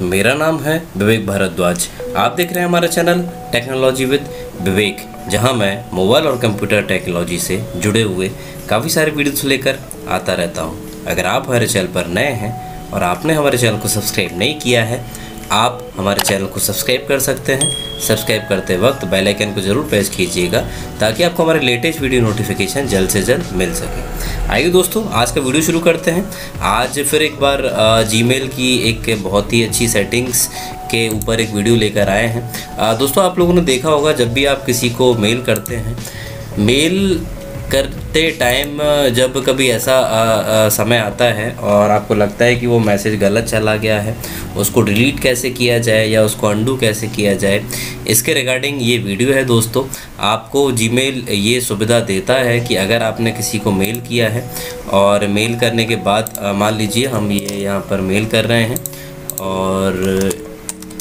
मेरा नाम है विवेक भारद्वाज। आप देख रहे हैं हमारा चैनल टेक्नोलॉजी विद विवेक, जहाँ मैं मोबाइल और कंप्यूटर टेक्नोलॉजी से जुड़े हुए काफ़ी सारे वीडियोस लेकर आता रहता हूँ। अगर आप हमारे चैनल पर नए हैं और आपने हमारे चैनल को सब्सक्राइब नहीं किया है आप हमारे चैनल को सब्सक्राइब कर सकते हैं। सब्सक्राइब करते वक्त बेल आइकन को ज़रूर प्रेस कीजिएगा ताकि आपको हमारे लेटेस्ट वीडियो नोटिफिकेशन जल्द से जल्द मिल सके। आइए दोस्तों, आज का वीडियो शुरू करते हैं। आज फिर एक बार जीमेल की एक बहुत ही अच्छी सेटिंग्स के ऊपर एक वीडियो लेकर आए हैं। दोस्तों, आप लोगों ने देखा होगा, जब भी आप किसी को मेल करते हैं मेल करते टाइम जब कभी ऐसा आ, आ, समय आता है और आपको लगता है कि वो मैसेज गलत चला गया है उसको डिलीट कैसे किया जाए या उसको अंडू कैसे किया जाए इसके रिगार्डिंग ये वीडियो है दोस्तों। आपको जीमेल ये सुविधा देता है कि अगर आपने किसी को मेल किया है और मेल करने के बाद मान लीजिए हम ये यहाँ पर मेल कर रहे हैं और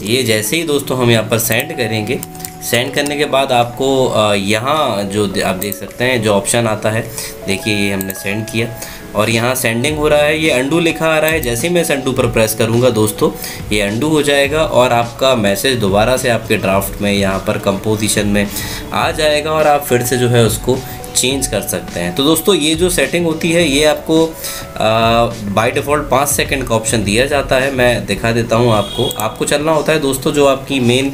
ये जैसे ही दोस्तों हम यहाँ पर सेंड करेंगे सेंड करने के बाद आपको यहाँ जो आप देख सकते हैं, जो ऑप्शन आता है, देखिए ये हमने सेंड किया। और यहाँ सेंडिंग हो रहा है, ये अंडू लिखा आ रहा है, जैसे ही मैं इस अंडू पर प्रेस करूँगा दोस्तों, ये अंडू हो जाएगा और आपका मैसेज दोबारा से आपके ड्राफ्ट में, यहाँ पर कंपोजिशन में आ जाएगा और आप फिर से जो है उसको चेंज कर सकते हैं। तो दोस्तों, ये जो सेटिंग होती है, ये आपको बाय डिफ़ॉल्ट पाँच सेकंड का ऑप्शन दिया जाता है। मैं दिखा देता हूँ आपको। आपको चलना होता है दोस्तों, जो आपकी मेन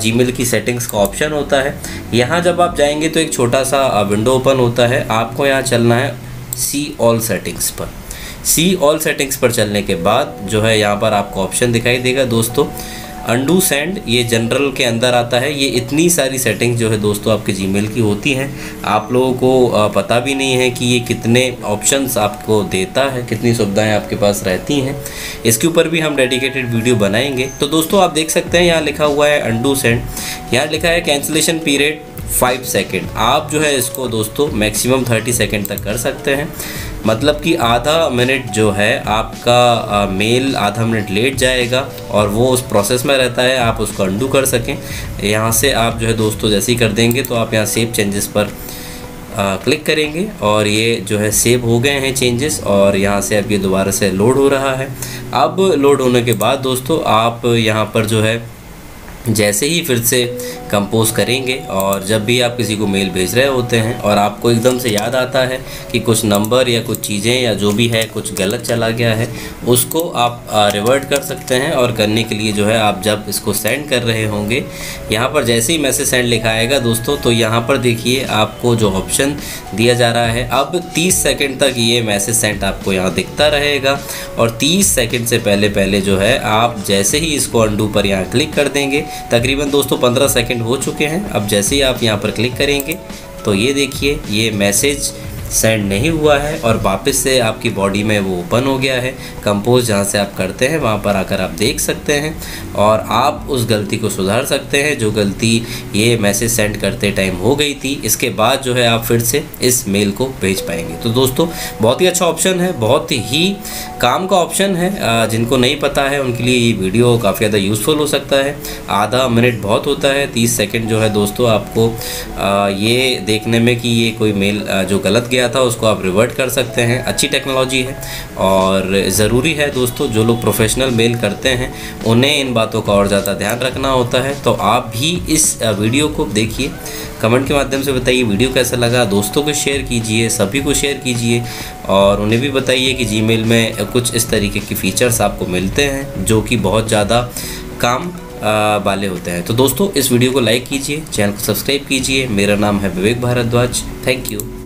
जीमेल की सेटिंग्स का ऑप्शन होता है। यहाँ जब आप जाएँगे तो एक छोटा सा विंडो ओपन होता है। आपको यहाँ चलना है सी ऑल सेटिंग्स पर। सी ऑल सेटिंग्स पर चलने के बाद जो है, यहाँ पर आपको ऑप्शन दिखाई देगा दोस्तों। अंडू सेंड ये जनरल के अंदर आता है। ये इतनी सारी सेटिंग्स जो है दोस्तों आपके जीमेल की होती हैं। आप लोगों को पता भी नहीं है कि ये कितने ऑप्शंस आपको देता है, कितनी सुविधाएँ आपके पास रहती हैं। इसके ऊपर भी हम डेडिकेटेड वीडियो बनाएँगे। तो दोस्तों आप देख सकते हैं, यहाँ लिखा हुआ है अंडू सेंड यहाँ लिखा है कैंसिलेशन पीरियड फाइव सेकेंड आप जो है इसको दोस्तों मैक्सिमम थर्टी सेकेंड तक कर सकते हैं। मतलब कि आधा मिनट जो है आपका मेल आधा मिनट लेट जाएगा और वो उस प्रोसेस में रहता है आप उसको अंडू कर सकें। यहाँ से आप जो है दोस्तों जैसे ही कर देंगे तो आप यहाँ सेव चेंजेस पर आ, क्लिक करेंगे और ये जो है सेव हो गए हैं चेंजेस और यहाँ से अब ये दोबारा से लोड हो रहा है। अब लोड होने के बाद दोस्तों आप यहाँ पर जो है जैसे ही फिर से कंपोज करेंगे और जब भी आप किसी को मेल भेज रहे होते हैं और आपको एकदम से याद आता है कि कुछ नंबर या कुछ चीज़ें या जो भी है, कुछ गलत चला गया है, उसको आप रिवर्ट कर सकते हैं और करने के लिए जो है आप जब इसको सेंड कर रहे होंगे, यहाँ पर जैसे ही मैसेज सेंड लिखा आएगा दोस्तों तो यहाँ पर देखिए आपको जो ऑप्शन दिया जा रहा है, अब तीस सेकेंड तक ये मैसेज सेंड आपको यहाँ दिखता रहेगा और तीस सेकेंड से पहले पहले जो है आप जैसे ही इसको अंडू पर यहाँ क्लिक कर देंगे तकरीबन दोस्तों पंद्रह सेकेंड हो चुके हैं। अब जैसे ही आप यहाँ पर क्लिक करेंगे तो ये देखिए, ये मैसेज सेंड नहीं हुआ है और वापस से आपकी बॉडी में वो ओपन हो गया है। कंपोज जहाँ से आप करते हैं, वहाँ पर आकर आप देख सकते हैं और आप उस गलती को सुधार सकते हैं। जो गलती ये मैसेज सेंड करते टाइम हो गई थी, इसके बाद जो है आप फिर से इस मेल को भेज पाएँगे। तो दोस्तों, बहुत ही अच्छा ऑप्शन है, बहुत ही काम का ऑप्शन है। जिनको नहीं पता है, उनके लिए ये वीडियो काफ़ी ज़्यादा यूज़फुल हो सकता है। आधा मिनट बहुत होता है, तीस सेकेंड जो है दोस्तों आपको ये देखने में कि ये कोई मेल जो गलत गया गया था, उसको आप रिवर्ट कर सकते हैं। अच्छी टेक्नोलॉजी है और ज़रूरी है दोस्तों, जो लोग प्रोफेशनल मेल करते हैं, उन्हें इन बातों का और ज़्यादा ध्यान रखना होता है। तो आप भी इस वीडियो को देखिए कमेंट के माध्यम से बताइए वीडियो कैसा लगा? दोस्तों को शेयर कीजिए, सभी को शेयर कीजिए और उन्हें भी बताइए कि जीमेल में कुछ इस तरीके के फ़ीचर्स आपको मिलते हैं, जो कि बहुत ज़्यादा काम वाले होते हैं। तो दोस्तों, इस वीडियो को लाइक कीजिए चैनल को सब्सक्राइब कीजिए। मेरा नाम है विवेक भारद्वाज। Thank you